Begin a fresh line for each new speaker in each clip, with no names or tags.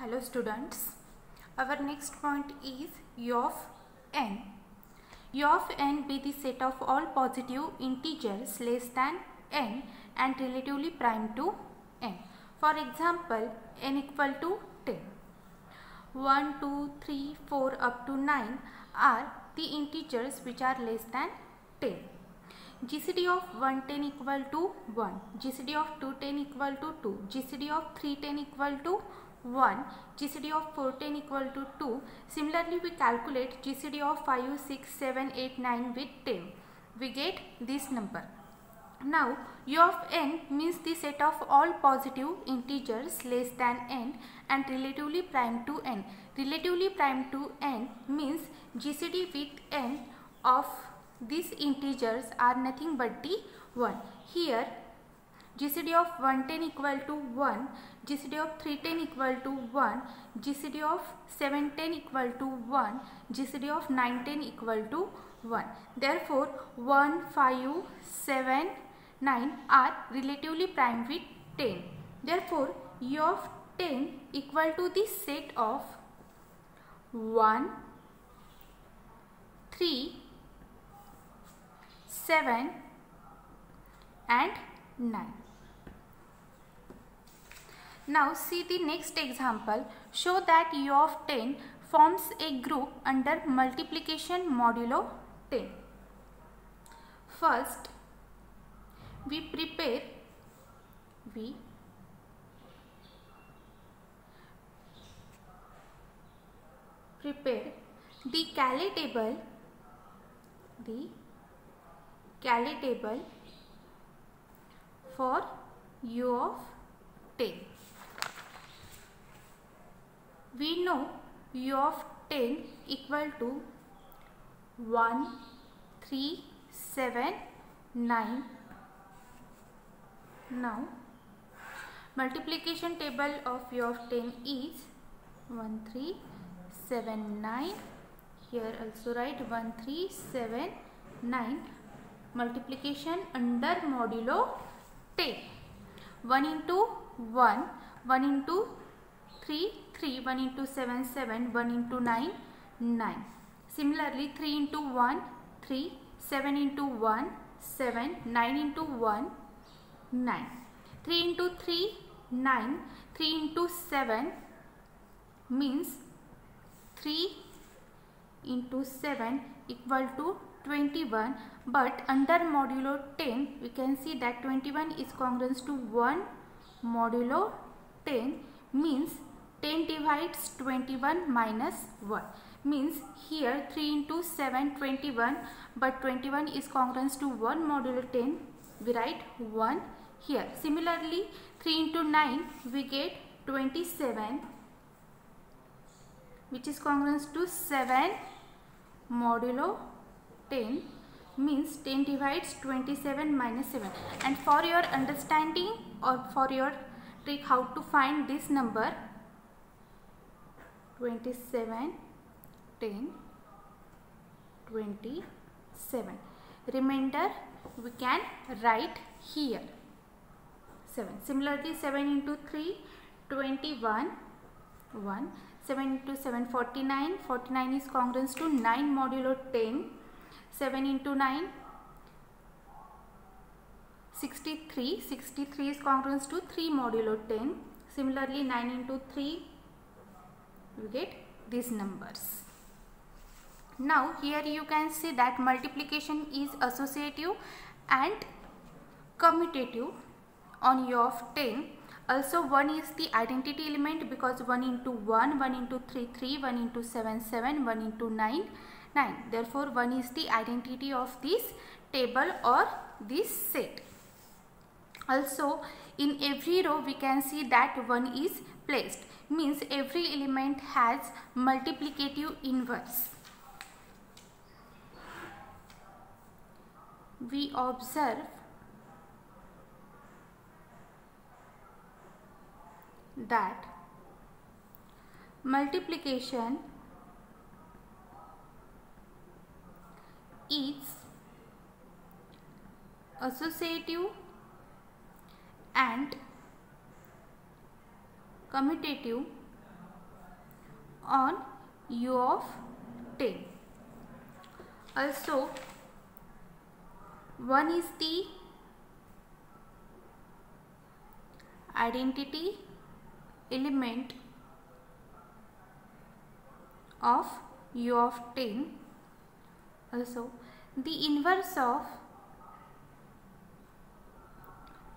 Hello students. Our next point is u of n. u of n be the set of all positive integers less than n and relatively prime to n. For example, n equal to 10. 1, 2, 3, 4 up to 9 are the integers which are less than 10. GCD of 110 equal to 1, GCD of 210 equal to 2, GCD of 310 equal to 1, GCD of 410 equal to 2. Similarly, we calculate GCD of 5, 6, 7, 8, 9 with 10. We get this number. Now, u of n means the set of all positive integers less than n and relatively prime to n. Relatively prime to n means GCD with n of these integers are nothing but the 1. Here GCD of 110 equal to 1, GCD of 310 equal to 1, GCD of 710 equal to 1, GCD of 910 equal to 1. Therefore, 1, 5, 7, 9 are relatively prime with 10. Therefore, U of 10 equal to the set of 1, 3, 7 and 9. Now see the next example. Show that U of 10 forms a group under multiplication modulo 10. First, we prepare, we prepare the Cayley table, the Cayley table for U of 10. We know U of 10 equal to 1, 3, 7, 9. Now, multiplication table of U of 10 is 1, 3, 7, 9. Here also write 1, 3, 7, 9. Multiplication under modulo 10. 1 into 1, 1 into 3, 3, 1 into 7, 7, 1 into 9, 9. Similarly, 3 into 1, 3, 7 into 1, 7, 9 into 1, 9. 3 into 3, 9, 3 into 7 means 3 into 7 equal to 21 but under modulo 10 we can see that 21 is congruent to 1 modulo 10 means 10 divides 21 minus 1 means here 3 into 7 21 but 21 is congruent to 1 modulo 10 we write 1 here. Similarly 3 into 9 we get 27 which is congruent to 7 modulo 10 means 10 divides 27 minus 7 and for your understanding or for your trick how to find this number 27 10 27 remainder we can write here. 7 similarly 7 into 3 21 1 7 into 7 49 49 is congruent to 9 modulo 10 7 into 9 63 63 is congruent to 3 modulo 10 similarly 9 into 3 you get these numbers. Now here you can see that multiplication is associative and commutative on u of 10 also 1 is the identity element because 1 into 1 1 into 3 3 1 into 7 7 1 into 9 9 therefore 1 is the identity of this table or this set. Also in every row we can see that 1 is placed means every element has multiplicative inverse. We observe that multiplication is associative and commutative on U of 10. Also 1 is the identity element of U of 10 also the inverse of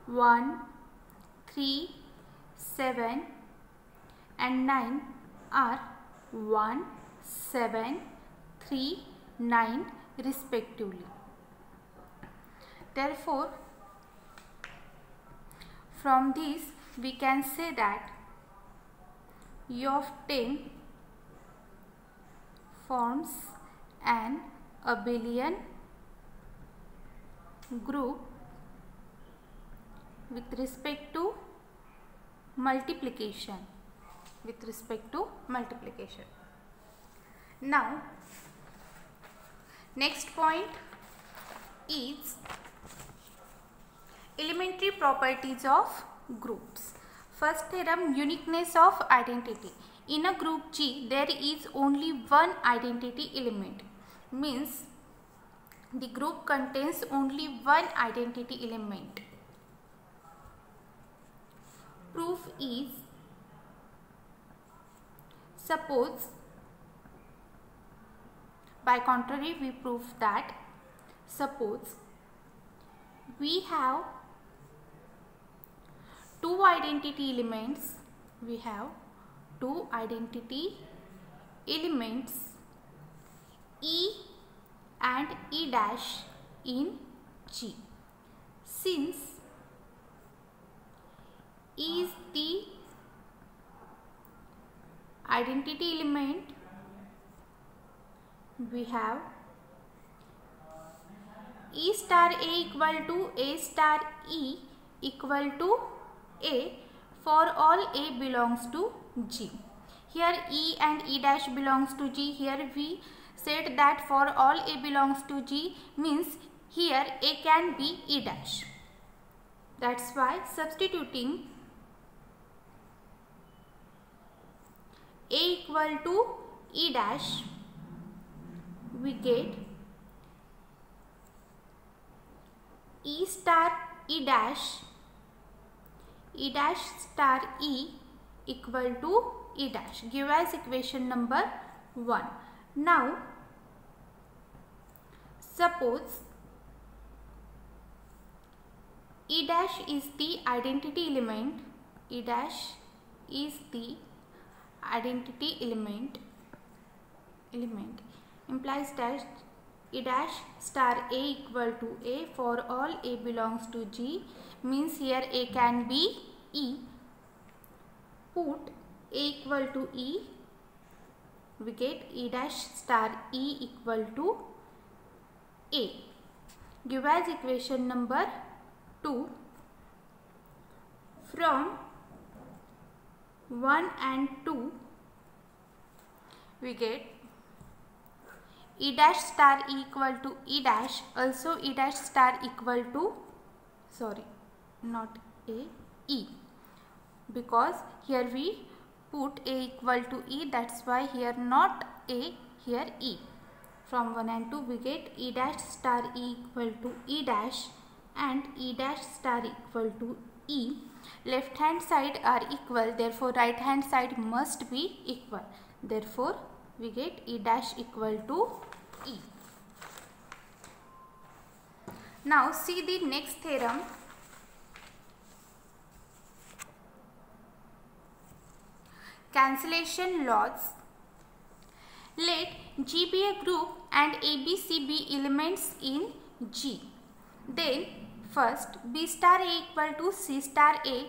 1 3 7 and 9 are 1 7 3 9 respectively. Therefore from this we can say that U of 10 forms an abelian group with respect to multiplication. With respect to multiplication. Now next point is elementary properties of groups. First theorem uniqueness of identity. In a group G there is only one identity element. Means the group contains only one identity element proof is suppose by contrary we prove that suppose we have two identity elements we have two identity elements E and E dash in G. Since is the identity element we have E star A equal to A star E equal to A for all A belongs to G. Here E and E dash belongs to G. Here we said that for all A belongs to G means here A can be E dash. That's why substituting a equal to e dash we get e star e dash e dash star e equal to e dash. Give us equation number 1 now suppose e dash is the identity element e dash is the identity element element implies dash e dash star a equal to a for all a belongs to g means here a can be e. Put a equal to e we get e dash star e equal to a. Give as equation number 2 from 1 and 2 we get e dash star equal to e dash also e dash star equal to sorry not a e. Because here we put a equal to e that's why here not a here e. From 1 and 2 we get e dash star e equal to e dash and e dash star equal to e left hand side are equal therefore right hand side must be equal. Therefore we get e dash equal to e. Now see the next theorem. Cancellation laws. Let G be a group and ABC be elements in G. Then First, B star A equal to C star A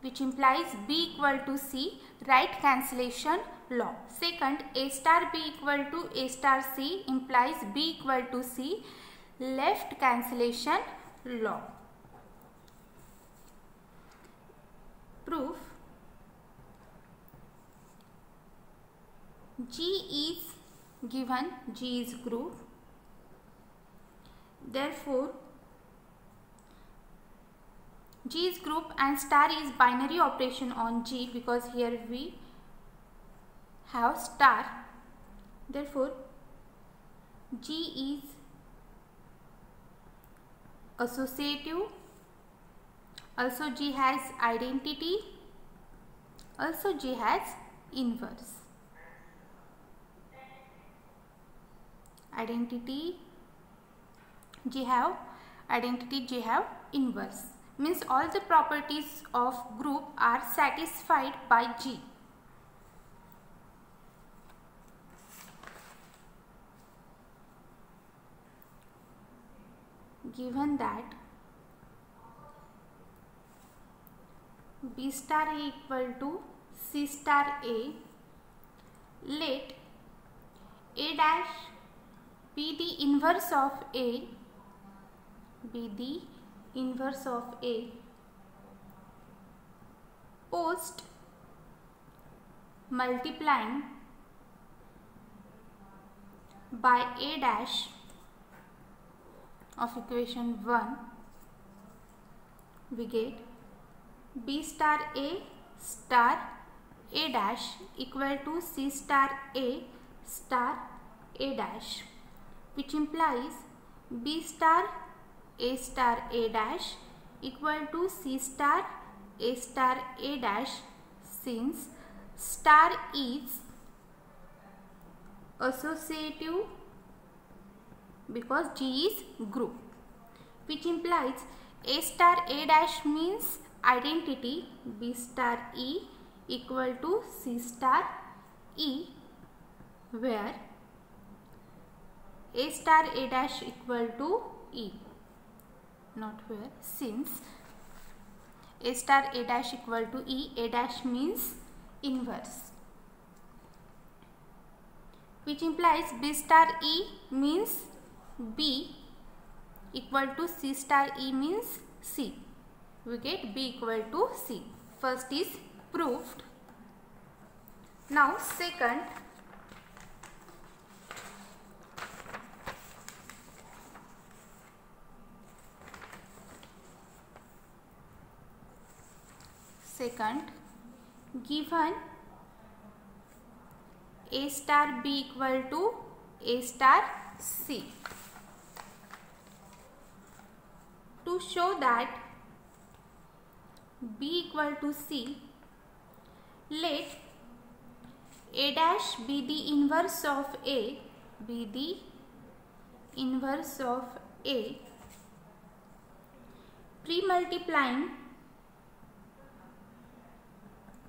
which implies B equal to C, right cancellation law. Second, A star B equal to A star C implies B equal to C, left cancellation law. Proof G is given, G is group. Therefore, G is group and star is binary operation on G because here we have star. Therefore G is associative. Also G has identity. Also G has inverse. Identity. G have identity G have inverse means all the properties of group are satisfied by G. Given that B star A equal to C star A, let A dash be the inverse of A, be the inverse of A. Post multiplying by A dash of equation 1 we get b star a star a dash equal to c star a star a dash which implies b star a star a dash equal to c star a star a dash since star is associative because G is group which implies A star A dash means identity. B star E equal to C star E where A star A dash equal to E not where since A star A dash equal to E A dash means inverse which implies B star E means B equal to C star E means C. We get B equal to C. First is proved. Now second second given A star B equal to A star C. to show that B equal to C, let A dash be the inverse of A, be the inverse of A,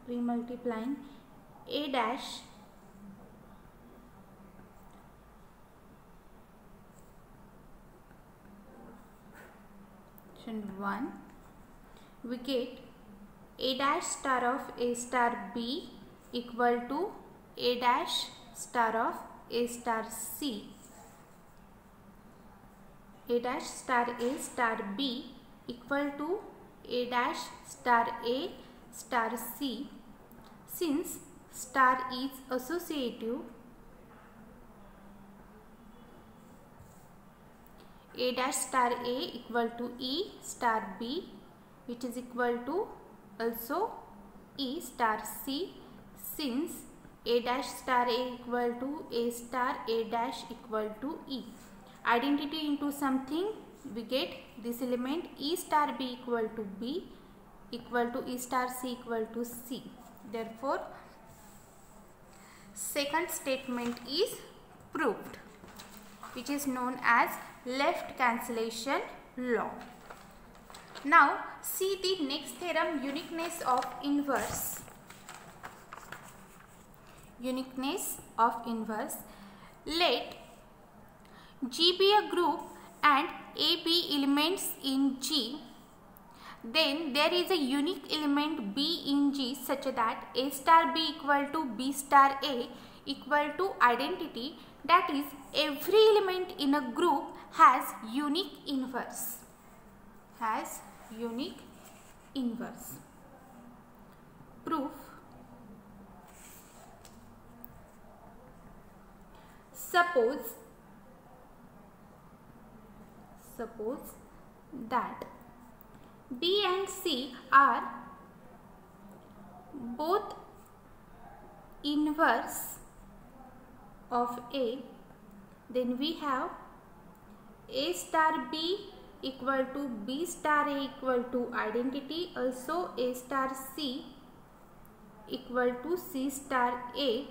pre-multiplying pre-multiplying A dash 1 we get a dash star of a star b equal to a dash star of a star c. A dash star a star b equal to a dash star a star c since star is associative a dash star a equal to e star b which is equal to also e star c since a dash star a equal to a star a dash equal to e. Identity into something we get this element e star b equal to b equal to e star c equal to c. Therefore, second statement is proved which is known as left cancellation law. Now see the next theorem uniqueness of inverse. Uniqueness of inverse. Let G be a group and A be elements in G. Then there is a unique element B in G such that A star B equal to B star A equal to identity. That is every element in a group has unique inverse. Has unique inverse. Proof. Suppose suppose that B and C are both inverse of A. Then we have A star B equal to B star A equal to identity. Also A star C equal to C star A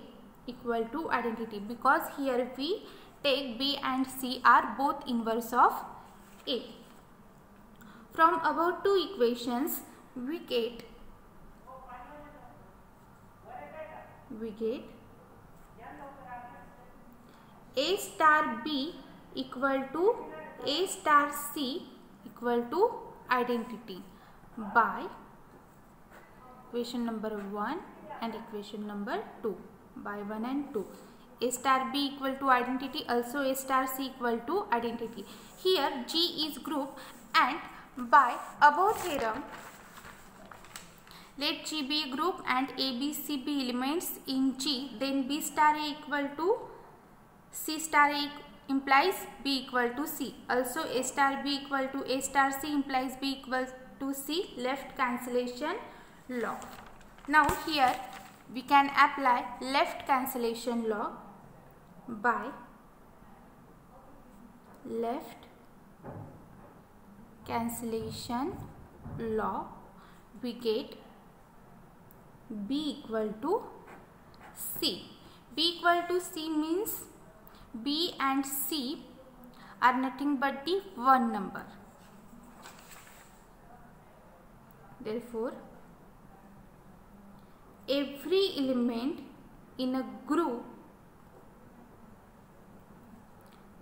equal to identity. Because here we take B and C are both inverse of A. From above two equations we get we get A star B equal to A star C equal to identity by equation number 1 and equation number 2 by 1 and 2 a star b equal to identity also a star c equal to identity. Here g is group and by above theorem. Let g be group and a b c be elements in g then b star a equal to c star a implies b equal to c. Also a star b equal to a star c implies b equal to c. Left cancellation law. Now here we can apply left cancellation law by left cancellation law we get b equal to c. B equal to c means b and c are nothing but the one number. Therefore every element in a group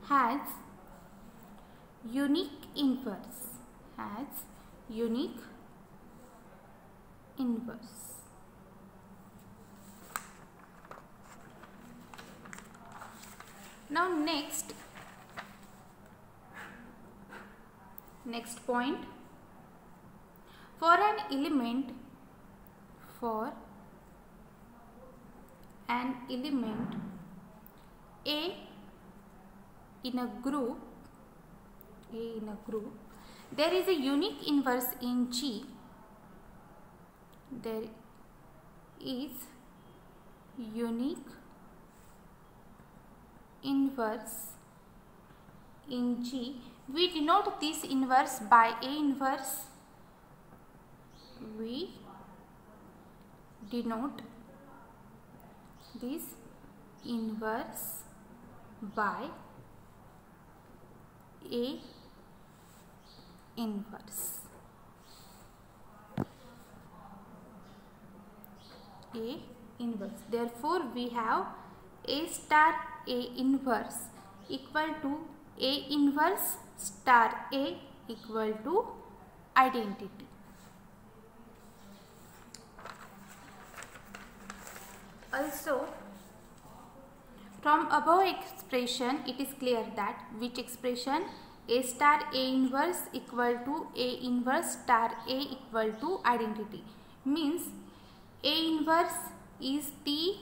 has unique inverse has unique inverse. Now next next point. For an element for an element A in a group A in a group there is a unique inverse in G. There is unique inverse in G. We denote this inverse by A inverse. We denote this inverse by A inverse. A inverse. Therefore, we have A star A inverse equal to A inverse star A equal to identity. Also, from above expression, it is clear that which expression A star A inverse equal to A inverse star A equal to identity means A inverse is the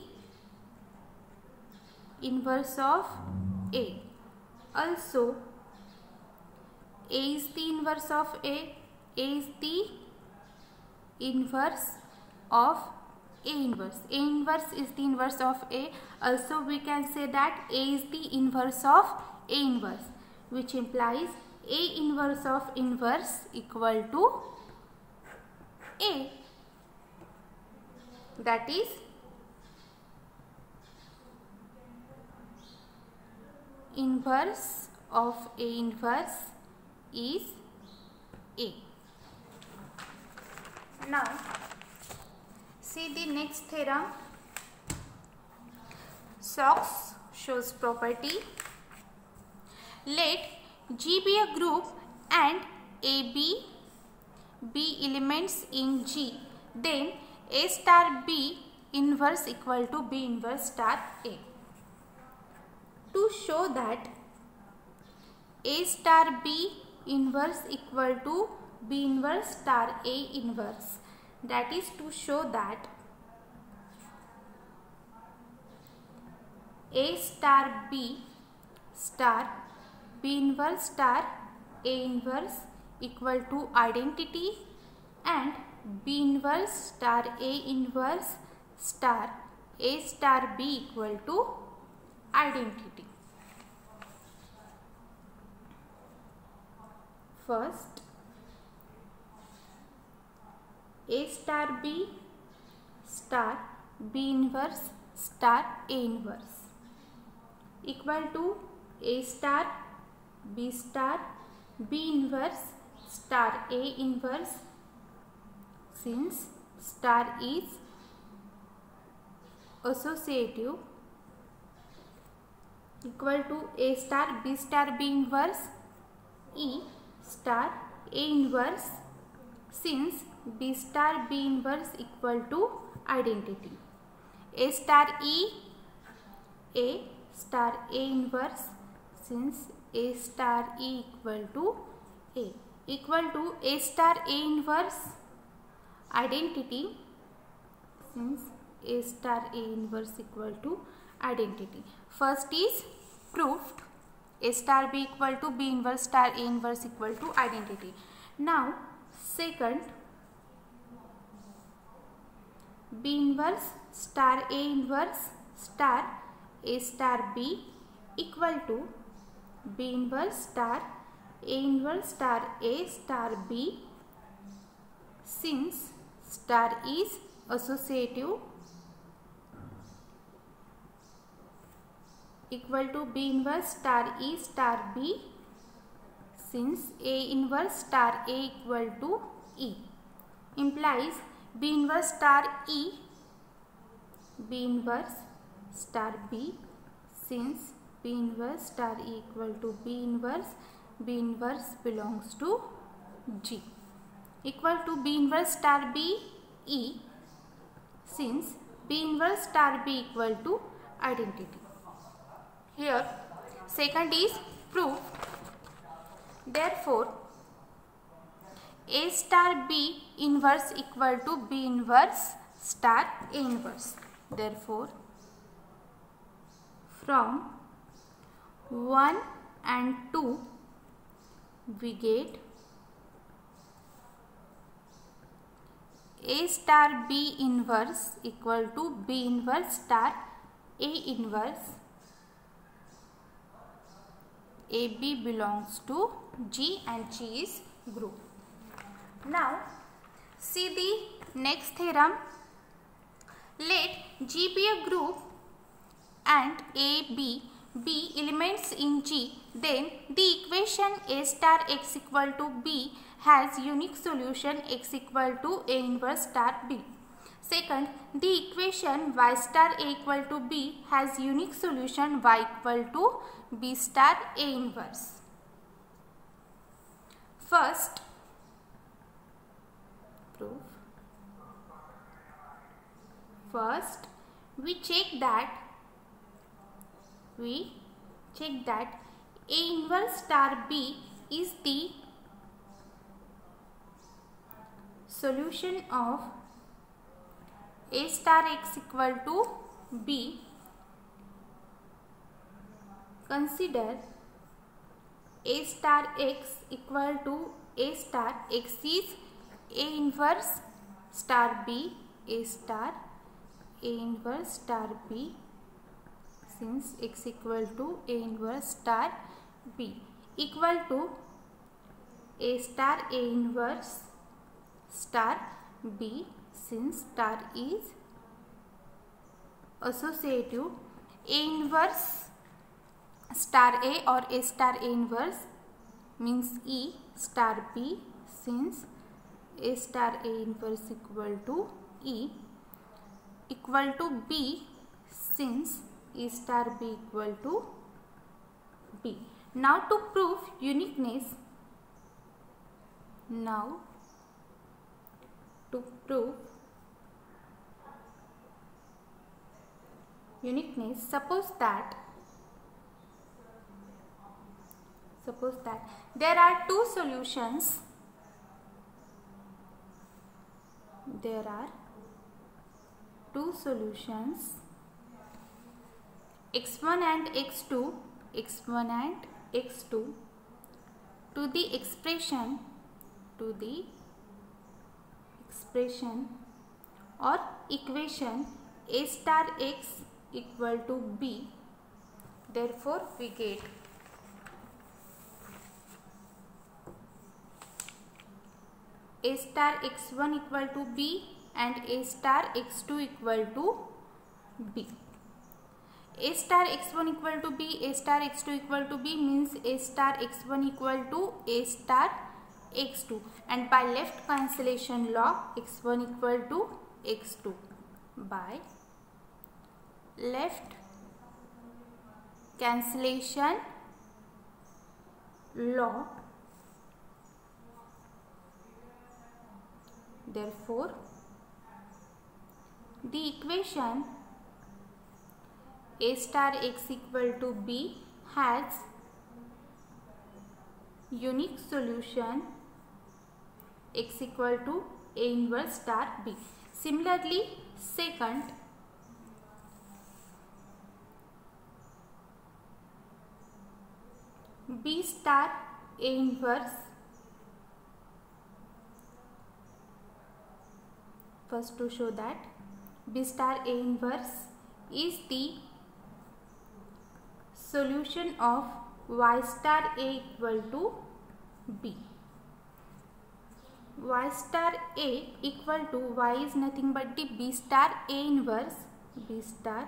inverse of A. Also, A is the inverse of A. A is the inverse of a inverse. A inverse is the inverse of A. Also we can say that A is the inverse of A inverse which implies A inverse of inverse equal to A. That is inverse of A inverse is A. Now See the next theorem. Socks shoes property. Let G be a group and AB be elements in G. Then A star B inverse equal to B inverse star A. To show that A star B inverse equal to B inverse star A inverse that is to show that A star B star B inverse star A inverse equal to identity and B inverse star A inverse star A star B equal to identity. First A star B star B inverse star A inverse equal to A star B star B inverse star A inverse since star is associative equal to A star B star B inverse E star A inverse since B star B inverse equal to identity. A star E A star A inverse since A star E equal to A equal to A star A inverse identity since A star A inverse equal to identity. First is proved A star B equal to B inverse star A inverse equal to identity. Now second B inverse star A inverse star A star B equal to B inverse star A inverse star A star B since star is associative equal to B inverse star E star B since A inverse star A equal to E implies B inverse star E B inverse star B since B inverse star equal to B inverse B inverse belongs to G equal to B inverse star B E since B inverse star B equal to identity. Here second is proof. Therefore A star B inverse equal to B inverse star A inverse. Therefore from 1 and 2 we get A star B inverse equal to B inverse star A inverse AB belongs to G and G is group. Now see the next theorem. Let G be a group and A, B, elements in G then the equation A star x equal to B has unique solution x equal to A inverse star B. Second, the equation y star A equal to B has unique solution y equal to B star A inverse. First, proof. First, we check that we check that A inverse star B is the solution of A star x equal to B. Consider A star x equal to A star x is A inverse star B A star A inverse star B since x equal to A inverse star B. Equal to A star A inverse star B since star is associative A inverse star A or A star A inverse means E star B since A star A inverse equal to E equal to B since E star B equal to B. Now to prove uniqueness, now to prove uniqueness, suppose that suppose that there are two solutions there are two solutions x1 and x2 x1 and x2 to the expression to the expression or equation a star x equal to b. Therefore, we get a star x1 equal to b and a star x2 equal to b. a star x1 equal to b, a star x2 equal to b means a star x1 equal to a star x2 and by left cancellation law x1 equal to x2 by left cancellation law therefore the equation a star x equal to b has unique solution x equal to a inverse star b. Similarly, second b star a inverse first to show that b star a inverse is the solution of y star a equal to b. y star a equal to y is nothing but the b star a inverse b star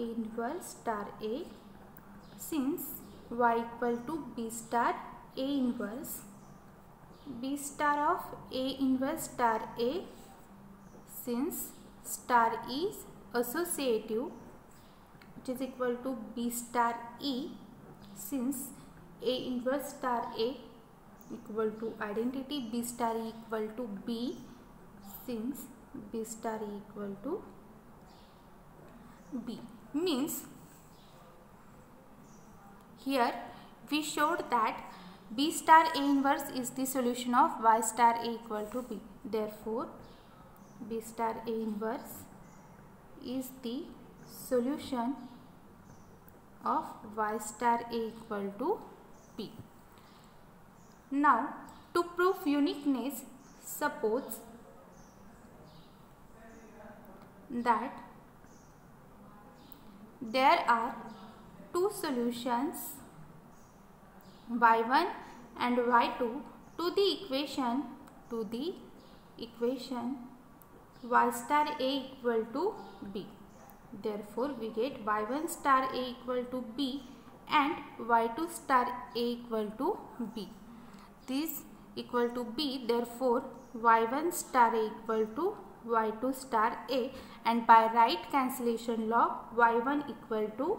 a inverse star a. Since y equal to b star a inverse b star of a inverse star a since star is associative which is equal to b star e since a inverse star a equal to identity b star e equal to b since b star e equal to b. Means here we showed that b star a inverse is the solution of y star a equal to b. Therefore b star a inverse is the solution of y star a equal to P. now, to prove uniqueness, suppose that there are two solutions y1 and y2 to the equation to the equation y star a equal to b. Therefore, we get y1 star a equal to b and y2 star a equal to b. This equal to b therefore y1 star a equal to y2 star a and by right cancellation law y1 equal to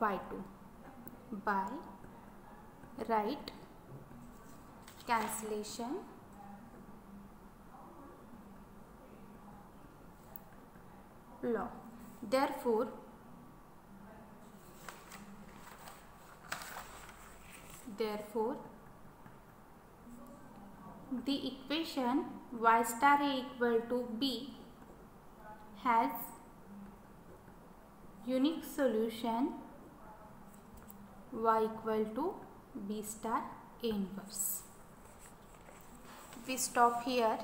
y2 by right cancellation law therefore therefore the equation y star a equal to b has unique solution y equal to b star a inverse. We stop here.